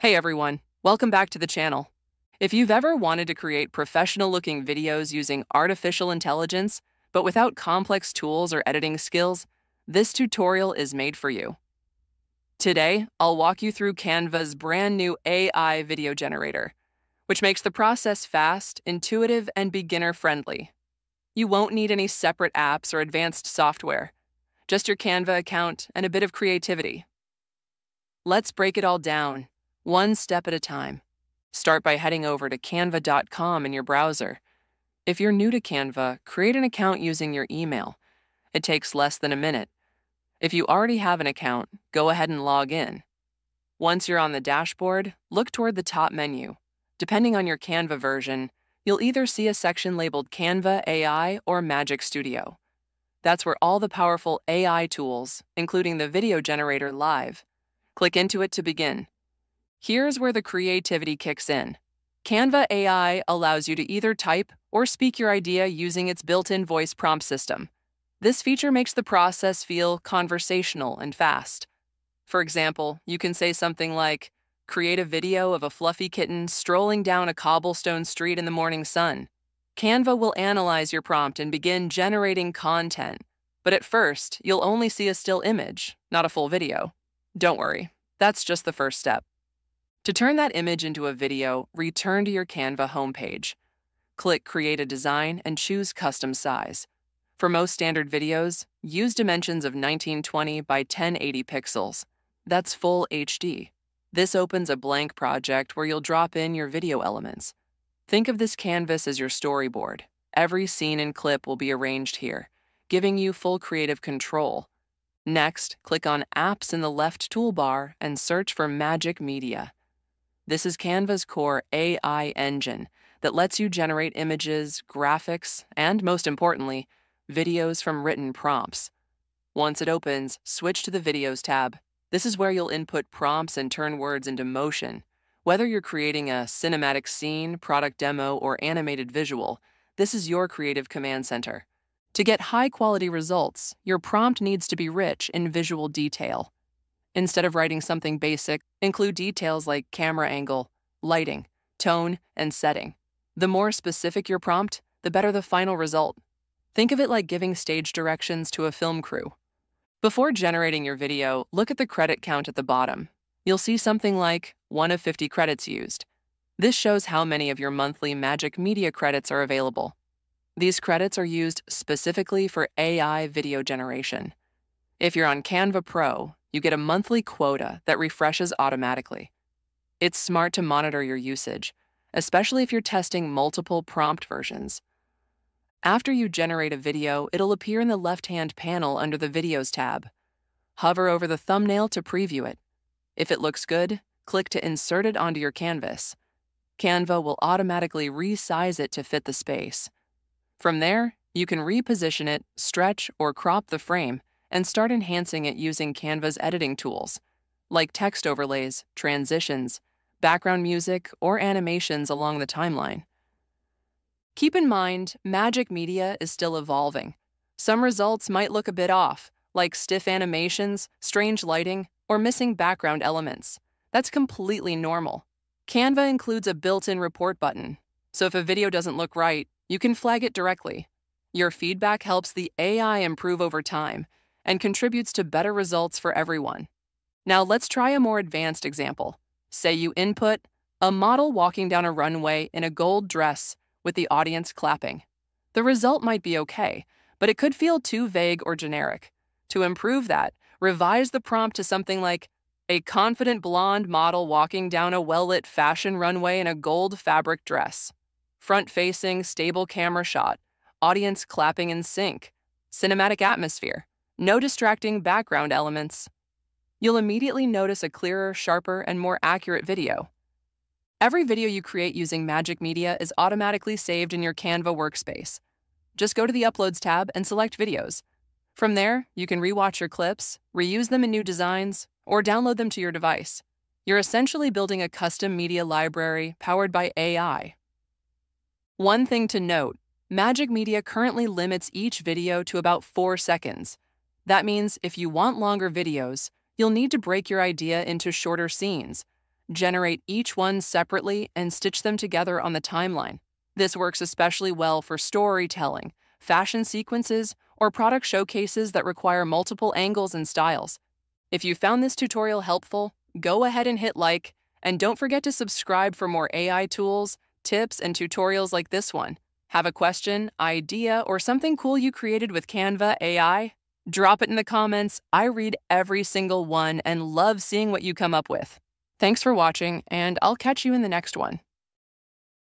Hey everyone, welcome back to the channel. If you've ever wanted to create professional looking videos using artificial intelligence, but without complex tools or editing skills, this tutorial is made for you. Today, I'll walk you through Canva's brand new AI video generator, which makes the process fast, intuitive, and beginner friendly. You won't need any separate apps or advanced software, just your Canva account and a bit of creativity. Let's break it all down one step at a time. Start by heading over to canva.com in your browser. If you're new to Canva, create an account using your email. It takes less than a minute. If you already have an account, go ahead and log in. Once you're on the dashboard, look toward the top menu. Depending on your Canva version, you'll either see a section labeled Canva AI or Magic Studio. That's where all the powerful AI tools, including the video generator live. Click into it to begin. Here's where the creativity kicks in. Canva AI allows you to either type or speak your idea using its built in voice prompt system. This feature makes the process feel conversational and fast. For example, you can say something like, Create a video of a fluffy kitten strolling down a cobblestone street in the morning sun. Canva will analyze your prompt and begin generating content. But at first, you'll only see a still image, not a full video. Don't worry, that's just the first step. To turn that image into a video, return to your Canva homepage. Click Create a Design and choose Custom Size. For most standard videos, use dimensions of 1920 by 1080 pixels. That's full HD. This opens a blank project where you'll drop in your video elements. Think of this canvas as your storyboard. Every scene and clip will be arranged here, giving you full creative control. Next, click on Apps in the left toolbar and search for Magic Media. This is Canva's core AI engine that lets you generate images, graphics, and most importantly, videos from written prompts. Once it opens, switch to the Videos tab. This is where you'll input prompts and turn words into motion. Whether you're creating a cinematic scene, product demo, or animated visual, this is your creative command center. To get high quality results, your prompt needs to be rich in visual detail. Instead of writing something basic, include details like camera angle, lighting, tone, and setting. The more specific your prompt, the better the final result. Think of it like giving stage directions to a film crew. Before generating your video, look at the credit count at the bottom. You'll see something like 1 of 50 credits used. This shows how many of your monthly Magic Media credits are available. These credits are used specifically for AI video generation. If you're on Canva Pro, you get a monthly quota that refreshes automatically. It's smart to monitor your usage, especially if you're testing multiple prompt versions. After you generate a video, it'll appear in the left hand panel under the Videos tab. Hover over the thumbnail to preview it. If it looks good, click to insert it onto your canvas. Canva will automatically resize it to fit the space. From there, you can reposition it, stretch, or crop the frame and start enhancing it using Canva's editing tools, like text overlays, transitions, background music, or animations along the timeline. Keep in mind, Magic Media is still evolving. Some results might look a bit off, like stiff animations, strange lighting, or missing background elements. That's completely normal. Canva includes a built in report button, so if a video doesn't look right, you can flag it directly. Your feedback helps the AI improve over time and contributes to better results for everyone. Now let's try a more advanced example. Say you input a model walking down a runway in a gold dress with the audience clapping. The result might be okay, but it could feel too vague or generic. To improve that, revise the prompt to something like a confident blonde model walking down a well lit fashion runway in a gold fabric dress. Front facing, stable camera shot, audience clapping in sync, cinematic atmosphere, no distracting background elements. You'll immediately notice a clearer, sharper, and more accurate video. Every video you create using Magic Media is automatically saved in your Canva workspace. Just go to the Uploads tab and select Videos. From there, you can rewatch your clips, reuse them in new designs, or download them to your device. You're essentially building a custom media library powered by AI. One thing to note Magic Media currently limits each video to about four seconds. That means if you want longer videos, you'll need to break your idea into shorter scenes. generate each one separately and stitch them together on the timeline. This works especially well for storytelling, fashion sequences, or product showcases that require multiple angles and styles. If you found this tutorial helpful, go ahead and hit like, and don't forget to subscribe for more AI tools, tips, and tutorials like this one. Have a question, idea, or something cool you created with Canva AI? Drop it in the comments. I read every single one and love seeing what you come up with. Thanks for watching, and I'll catch you in the next one.